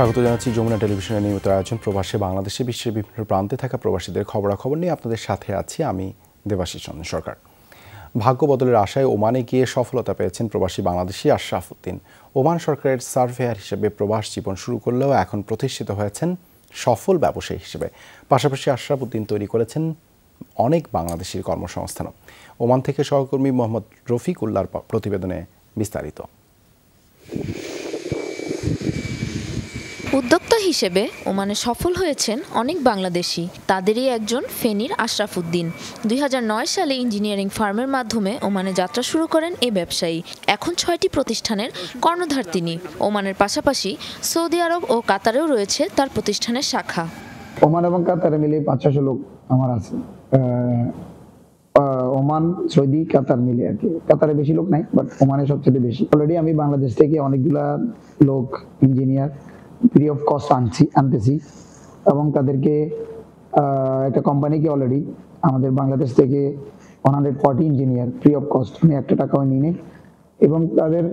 স্বাগত জানাচ্ছি যমুনা টেলিভিশনের নিয়মিত আয়োজন প্রবাসে বাংলাদেশে বিশ্বের বিভিন্ন প্রান্তে থাকা প্রবাসীদের খবরাখবর নিয়ে আপনাদের সাথে আছি আমি দেবাশিস চন্দ্র সরকার। ভাগ্য বদলের আশায় ওমানে গিয়ে সফলতা পেয়েছেন প্রবাসী বাংলাদেশি আশরাফ উদ্দিন। ওমান সরকারের সার্ভেয়ার হিসেবে প্রবাস জীবন শুরু করলেও এখন প্রতিষ্ঠিত হয়েছেন সফল ব্যবসায়ী হিসেবে। পাশাপাশি আশরাফ উদ্দিন তৈরি করেছেন অনেক বাংলাদেশির কর্মসংস্থানও ওমান থেকে সহকর্মী মোহাম্মদ রফিক উল্লার প্রতিবেদনে বিস্তারিত। উদ্যোক্তা হিসেবে ওমানে সফল হয়েছেন অনেক বাংলাদেশি। তাদেরই একজন ফেনীর আশরাফ উদ্দিন। দুই সালে ইঞ্জিনিয়ারিং ফার্মের মাধ্যমে ওমানে যাত্রা শুরু করেন এই ব্যবসায়ী। এখন ছয়টি প্রতিষ্ঠানের কর্ণধার তিনি। ওমানের পাশাপাশি সৌদি আরব ও কাতারেও রয়েছে তার প্রতিষ্ঠানের শাখা। ওমান এবং কাতারে মিলে পাঁচ ছশো লোক আমার আছে। ওমান, সৌদি, কাতার মিলে আর কি। কাতারে বেশি লোক নাই বাট ওমানে সবচেয়ে বেশি। অলরেডি আমি বাংলাদেশ থেকে অনেকগুলা লোক ইঞ্জিনিয়ার ফ্রি অফ কস্ট আনছি আনতেছি এবং তাদেরকে একটা কোম্পানিকে অলরেডি আমাদের বাংলাদেশ থেকে one hundred forty engineer free of cost আমি একটা টাকাও নিই নেই এবং তাদের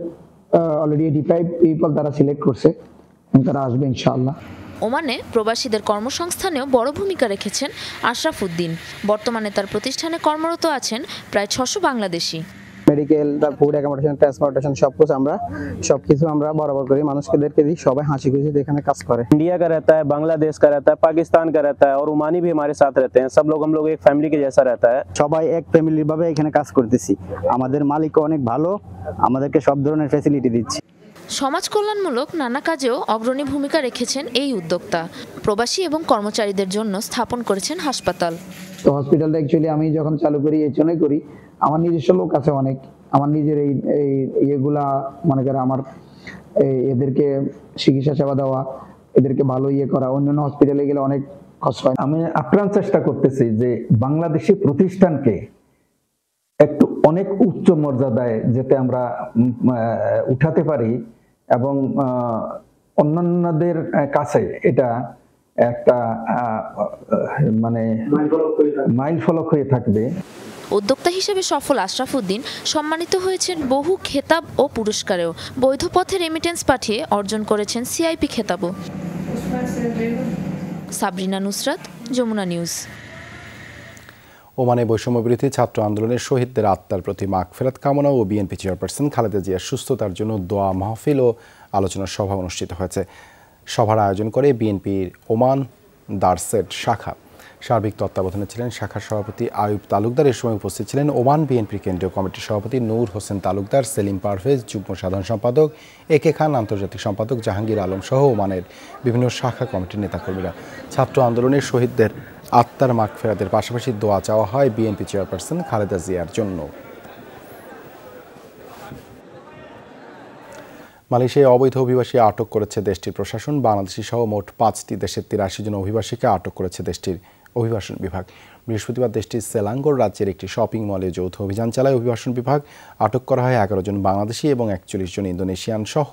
অলরেডি এইটি ফাইভ পিপল তারা সিলেক্ট করছে, এবং তারা আসবে ইনশাআল্লাহ। ওমানে প্রবাসীদের কর্মসংস্থানেও বড় ভূমিকা রেখেছেন আশরাফ উদ্দিন। বর্তমানে তার প্রতিষ্ঠানে কর্মরত আছেন প্রায় ছশো Bangladeshi. মেডিকেল তার ফুড অ্যাকোমোডেশন ট্রান্সপোর্টেশন সব কিছু আমরা সব কিছু আমরা বরাবর করি মানুষকেদেরকে দিই সবাই হাসি খুশি এখানে কাজ করে इंडिया का रहता है बांग्लादेश का रहता है पाकिस्तान का रहता है और ओमानी भी हमारे साथ रहते हैं सब लोग हम लोग एक फैमिली के जैसा रहता है সবাই এক ফ্যামিলির ভাবে এখানে কাজ করতেছি আমাদের মালিকও অনেক ভালো আমাদেরকে সব ধরনের ফ্যাসিলিটি দিচ্ছে সমাজ কল্যাণমূলক নানা কাজেও অগ্রণী ভূমিকা রেখেছেন এই উদ্যোক্তা প্রবাসী এবং কর্মচারীদের জন্য স্থাপন করেছেন হাসপাতাল তো হসপিটালটা অ্যাকচুয়ালি আমি যখন চালু করি এই জন্যই করি আমার নিজস্ব লোক আছে অনেক। আমার নিজের এই এই ইয়েগুলা মনে করে আমার এদেরকে চিকিৎসা সেবা দেওয়া এদেরকে ভালো ইয়ে করা অন্যান্য হসপিটালে গেলে অনেক কষ্ট হয়। আমি আপ্রাণ চেষ্টা করতেছি যে বাংলাদেশি প্রতিষ্ঠানকে একটু অনেক উচ্চ মর্যাদায় যেতে আমরা উঠাতে পারি এবং অন্যান্যদের কাছে এটা একটা মানে মাইল ফলক হয়ে থাকবে। উদ্যোক্তা হিসেবে সফল আশরাফ উদ্দিন সম্মানিত হয়েছেন বহু খেতাব ও পুরস্কারেও। বৈধ পথে রেমিটেন্স পাঠিয়ে অর্জন করেছেন সিআইপি খেতাবও। সাবরিনা নুসরাত, যমুনা নিউজ। ওমানে বৈষম্য বিরোধী ছাত্র আন্দোলনের শহীদদের আত্মার প্রতি মাগ ফেরত কামনা ও বিএনপি চেয়ারপারসন খালেদা জিয়ার সুস্থতার জন্য দোয়া মাহফিল ও আলোচনা সভা অনুষ্ঠিত হয়েছে। সভার আয়োজন করে বিএনপির ওমান দারসেট শাখা। সার্বিক তত্ত্বাবধানে ছিলেন শাখার সভাপতি আয়ুব তালুকদার। এর সময় উপস্থিত ছিলেন ওমান বিএনপি কেন্দ্রীয় কমিটির সভাপতি নূর হোসেন তালুকদার, সেলিম পারভেজ, যুগ্ম সাধারণ সম্পাদক এ কে খান, আন্তর্জাতিক সম্পাদক জাহাঙ্গীর আলম সহ ওমানের বিভিন্ন শাখা কমিটির নেতাকর্মীরা। ছাত্র আন্দোলনের শহীদদের আত্মার মাগ ফেরাদের পাশাপাশি দোয়া চাওয়া হয় বিএনপি চেয়ারপারসন খালেদা জিয়ার জন্য। মালয়েশিয়ায় অবৈধ অভিবাসী আটক করেছে দেশটির প্রশাসন। বাংলাদেশি সহ মোট পাঁচটি দেশের তিরাশি জন অভিবাসীকে আটক করেছে দেশটির অভিবাসন বিভাগ। বৃহস্পতিবার দেশটির সেলাঙ্গর রাজ্যের একটি শপিং মলে যৌথ অভিযান চালায় অভিবাসন বিভাগ। আটক করা হয় এগারো জন বাংলাদেশি এবং একচল্লিশ জন ইন্দোনেশিয়ান সহ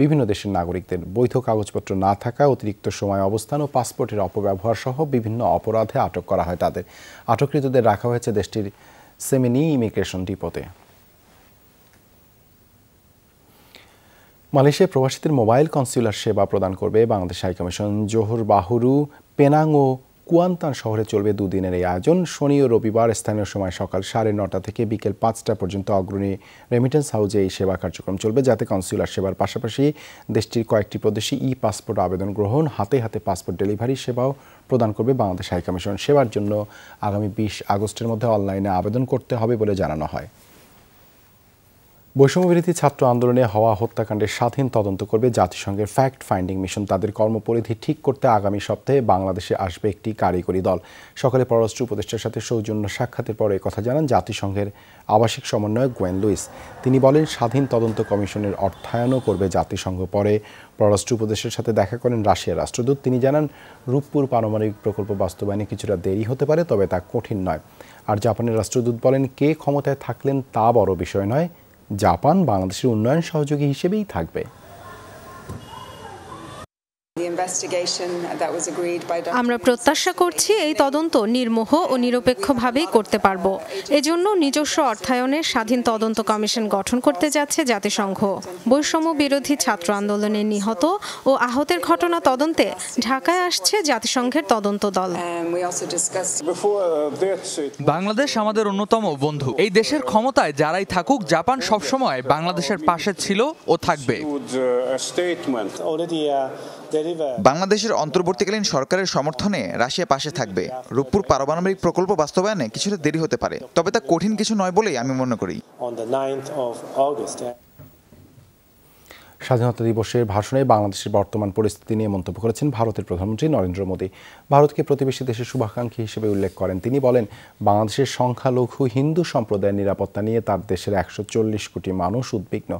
বিভিন্ন দেশের নাগরিকদের। বৈধ কাগজপত্র না থাকা, অতিরিক্ত সময়, অবস্থান ও পাসপোর্টের অপব্যবহার সহ বিভিন্ন অপরাধে আটক করা হয় তাদের। আটককৃতদের রাখা হয়েছে দেশটির সেমিনি ইমিগ্রেশন ডিপোতে। মালয়েশিয়া প্রবাসীদের মোবাইল কনসিউলার সেবা প্রদান করবে Bangladesh high commission. Johor Bahru, Penang ও কুয়ান্তান শহরে চলবে দুদিনের এই আয়োজন। শনি ও রবিবার স্থানীয় সময় সকাল সাড়ে নটা থেকে বিকেল পাঁচটা পর্যন্ত অগ্রণী রেমিটেন্স হাউজে এই সেবা কার্যক্রম চলবে, যাতে কনসিউলার সেবার পাশাপাশি দেশটির কয়েকটি প্রদেশে ই পাসপোর্ট আবেদন গ্রহণ, হাতে হাতে পাসপোর্ট ডেলিভারি সেবাও প্রদান করবে বাংলাদেশ হাইকমিশন সেবার জন্য আগামী বিশ আগস্টের মধ্যে অনলাইনে আবেদন করতে হবে বলে জানানো হয়। বৈষম্যবিরোধী ছাত্র আন্দোলনে হওয়া হত্যাকাণ্ডের স্বাধীন তদন্ত করবে জাতিসংঘের ফ্যাক্ট ফাইন্ডিং মিশন তাদের কর্মপরিধি ঠিক করতে আগামী সপ্তাহে বাংলাদেশে আসবে একটি কারিগরি দল। সকালে পররাষ্ট্র উপদেষ্টার সাথে সৌজন্য সাক্ষাতের পরে কথা জানান জাতিসংঘের আবাসিক সমন্বয়ক গোয়েন লুইস। তিনি বলেন, স্বাধীন তদন্ত কমিশনের অর্থায়নও করবে জাতিসংঘ। পরে পররাষ্ট্র উপদেষ্টার সাথে দেখা করেন রাশিয়ার রাষ্ট্রদূত। তিনি জানান, রূপপুর পারমাণবিক প্রকল্প বাস্তবায়নে কিছুটা দেরি হতে পারে, তবে তা কঠিন নয়। আর জাপানের রাষ্ট্রদূত বলেন, কে ক্ষমতায় থাকলেন তা বড় বিষয় নয়। জাপান বাংলাদেশের উন্নয়ন সহযোগী হিসেবেই থাকবে। আমরা প্রত্যাশা করছি এই তদন্ত নির্মোহ ও নিরপেক্ষভাবেই করতে পারব। এজন্য নিজস্ব অর্থায়নের স্বাধীন তদন্ত কমিশন গঠন করতে যাচ্ছে জাতিসংঘ। বৈষম্য বিরোধী ছাত্র আন্দোলনে নিহত ও আহতের ঘটনা তদন্তে ঢাকায় আসছে জাতিসংঘের তদন্ত দল। Discussed বাংলাদেশ আমাদের অন্যতম বন্ধু। এই দেশের ক্ষমতায় যারাই থাকুক জাপান সবসময় বাংলাদেশের পাশে ছিল ও থাকবে। বাংলাদেশের অন্তর্বর্তীকালীন সরকারের সমর্থনে রাশিয়া পাশে থাকবে। রূপপুর পারমাণবিক প্রকল্প বাস্তবায়নে কিছুটা দেরি হতে পারে তবে তা কঠিন কিছু নয় বলেই আমি মনে করি। স্বাধীনতা দিবসের ভাষণে বাংলাদেশের বর্তমান পরিস্থিতি নিয়ে মন্তব্য করেছেন ভারতের প্রধানমন্ত্রী নরেন্দ্র মোদী। ভারতকে প্রতিবেশী দেশের শুভাকাঙ্ক্ষী হিসেবে উল্লেখ করেন। তিনি বলেন বাংলাদেশের সংখ্যালঘু হিন্দু সম্প্রদায়ের নিরাপত্তা নিয়ে তার দেশের একশো চল্লিশ কোটি মানুষ উদ্বিগ্ন।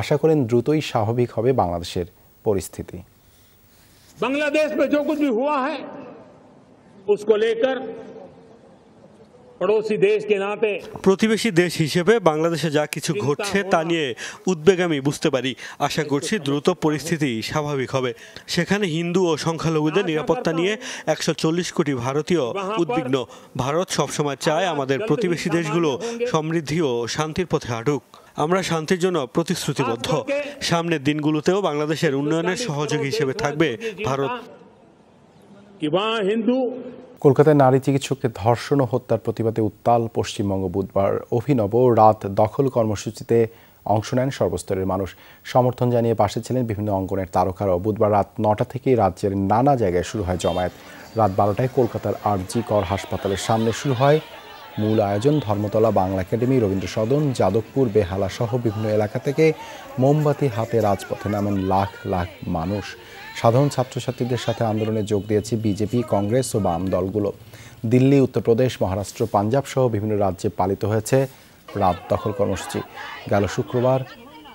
আশা করেন দ্রুতই স্বাভাবিক হবে বাংলাদেশের পরিস্থিতি। बांग्लादेश में जो कुछ भी हुआ है उसको लेकर पड़ोसी देश के नाते প্রতিবেশী দেশ হিসেবে বাংলাদেশে যা কিছু ঘটছে তা নিয়ে উদ্বেগ আমি বুঝতে পারি আশা করছি দ্রুত পরিস্থিতি স্বাভাবিক হবে সেখানে হিন্দু ও সংখ্যালঘুদের নিরাপত্তা নিয়ে একশো চল্লিশ কোটি ভারতীয় উদ্বিগ্ন ভারত সবসময় চায় আমাদের প্রতিবেশী দেশগুলো সমৃদ্ধি ও শান্তির পথে হাঁটুক আমরা শান্তির জন্য প্রতিশ্রুতিবদ্ধ। সামনের দিনগুলোতেও বাংলাদেশের উন্নয়নের সহযোগী হিসেবে থাকবে ভারত। কলকাতায় নারী চিকিৎসককে ধর্ষণ ও হত্যার প্রতিবাদে উত্তাল পশ্চিমবঙ্গ বুধবার। অভিনব রাত দখল কর্মসূচিতে অংশ নেন সর্বস্তরের মানুষ। সমর্থন জানিয়ে পাশে ছিলেন বিভিন্ন অঙ্গনের তারকারাও। বুধবার রাত নটা থেকেই রাজ্যের নানা জায়গায় শুরু হয় জমায়েত। রাত বারোটায় কলকাতার আর জি কর হাসপাতালের সামনে শুরু হয় মূল আয়োজন ধর্মতলা বাংলা একাডেমি রবীন্দ্র সদন যাদবপুর, বেহালা সহ বিভিন্ন এলাকা থেকে মোমবাতি হাতে রাজপথে নামেন লাখ লাখ মানুষ। সাধারণ ছাত্রছাত্রীদের সাথে আন্দোলনে যোগ দিয়েছে বিজেপি, কংগ্রেস ও বাম দলগুলো। দিল্লি, উত্তরপ্রদেশ, মহারাষ্ট্র, পাঞ্জাব সহ বিভিন্ন রাজ্যে পালিত হয়েছে রাত দখল কর্মসূচি। গেল শুক্রবার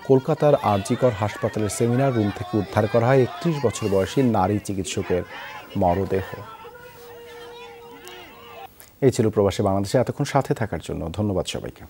কলকাতার আরজিকর হাসপাতালের সেমিনার রুম থেকে উদ্ধার করা হয় একত্রিশ বছর বয়সী নারী চিকিৎসকের মরদেহ। এই ছিল প্রবাসী বাংলাদেশে এতক্ষণ সাথে থাকার জন্য। ধন্যবাদ সবাইকে।